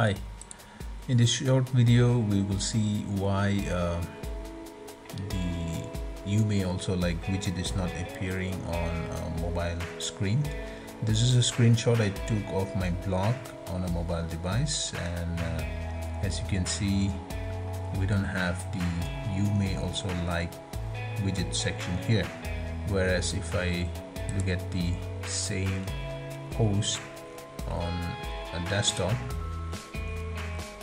Hi, in this short video we will see why uh, the you may also like widget is not appearing on a mobile screen. This is a screenshot I took of my blog on a mobile device and uh, as you can see we don't have the you may also like widget section here whereas if I look at the same post on a desktop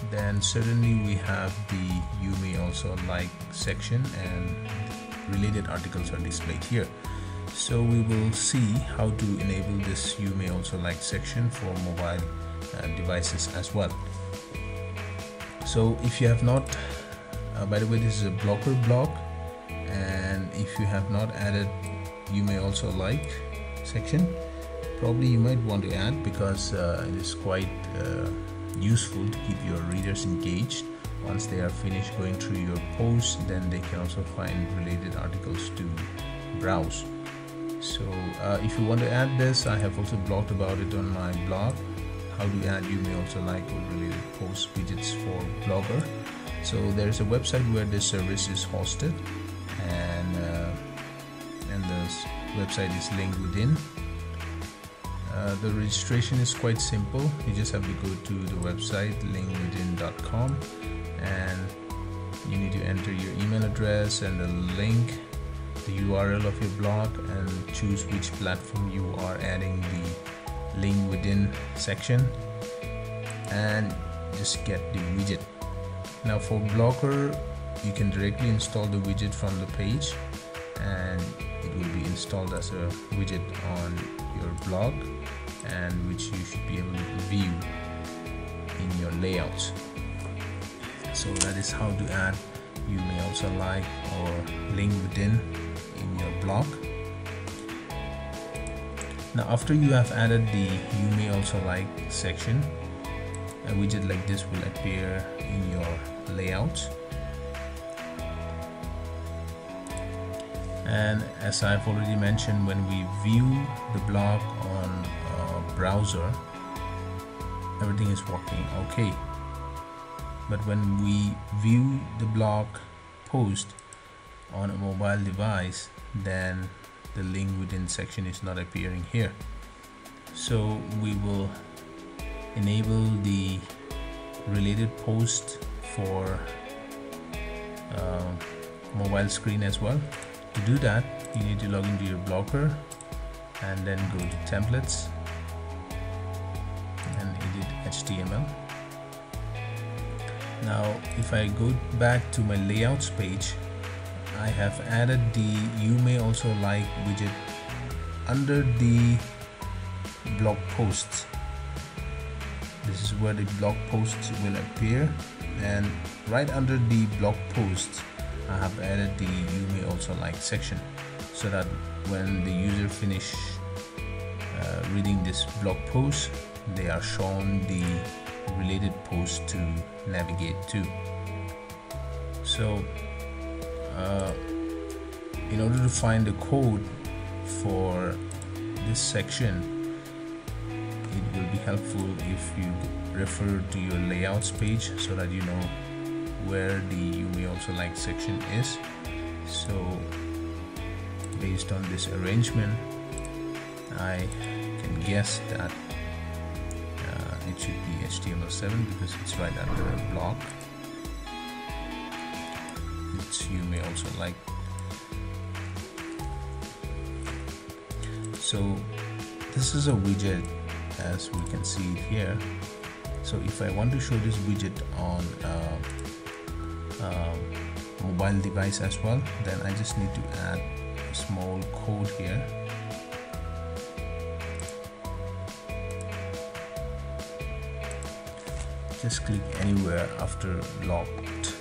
then suddenly we have the you may also like section and related articles are displayed here. So we will see how to enable this you may also like section for mobile uh, devices as well. So if you have not uh, by the way this is a Blogger blog and if you have not added you may also like section probably you might want to add because uh, it is quite uh, useful to keep your readers engaged. Once they are finished going through your posts then they can also find related articles to browse. So uh, if you want to add this I have also blogged about it on my blog. How to add you may also like or related post widgets for blogger. So there's a website where this service is hosted and uh, and the website is LinkWithin uh, the registration is quite simple. You just have to go to the website linkwithin.com and you need to enter your email address and the link the URL of your blog and choose which platform you are adding the link within section and just get the widget. Now for blogger you can directly install the widget from the page and it will be installed as a widget on your blog and which you should be able to view in your layouts. So that is how to add. You may also like or link within in your blog. Now after you have added the you may also like section a widget like this will appear in your layout and as I've already mentioned when we view the blog on a browser everything is working okay. But when we view the blog post on a mobile device then the link within section is not appearing here. So we will enable the related post for uh, mobile screen as well to do that you need to log into your Blogger and then go to templates and edit HTML now if I go back to my layouts page I have added the you may also like widget under the blog posts. This is where the blog posts will appear and right under the blog posts I have added the you may also like section so that when the user finish uh, reading this blog post they are shown the related post to navigate to. So uh, in order to find the code for this section it will be helpful if you refer to your layouts page so that you know where the you may also like section is so based on this arrangement I can guess that uh, it should be HTML7 because it's right under a block. Which you may also like. So this is a widget as we can see here. So if I want to show this widget on uh, uh, mobile device as well then I just need to add a small code here. Just click anywhere after locked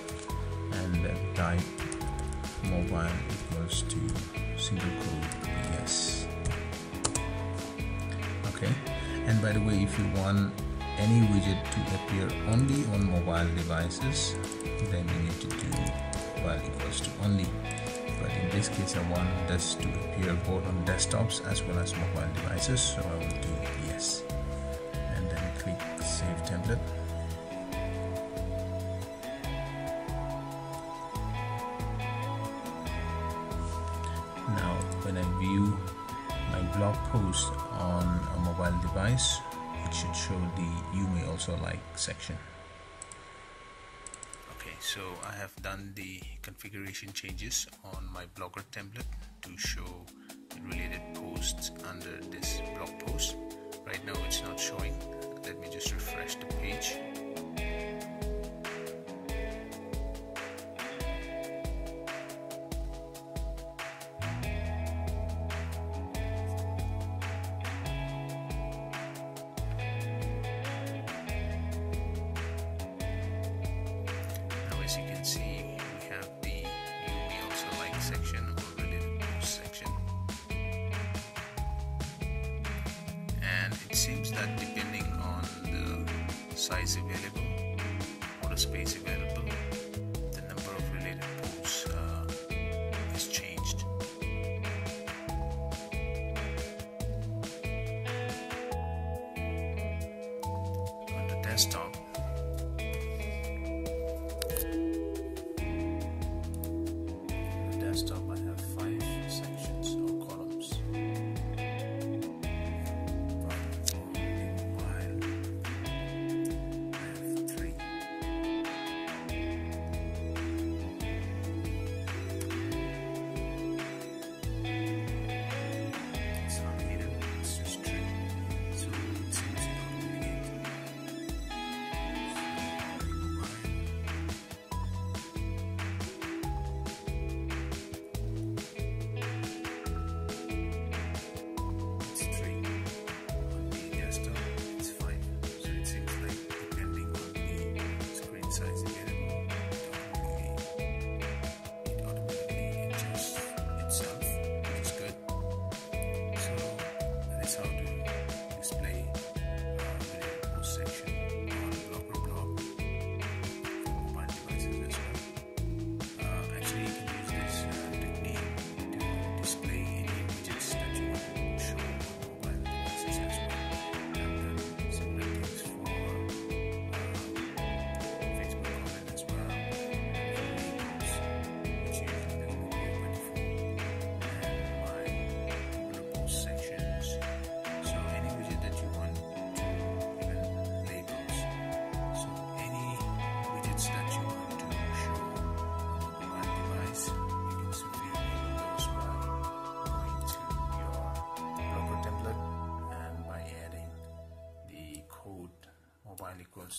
and then type mobile equals to single code yes. Okay and by the way if you want any widget to appear only on mobile devices then we need to do while equals to only. But in this case I want this to appear both on desktops as well as mobile devices so I will do yes. And then click save template. Now when I view my blog post on a mobile device it should show the you may also like section. Okay so I have done the configuration changes on my blogger template to show as you can see we have the UV also like section or the post section. And it seems that depending on the size available or the space available the number of related posts uh, is changed. On the desktop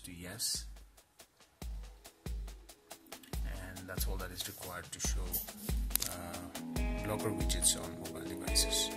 to yes. And that's all that is required to show uh, Blogger widgets on mobile devices.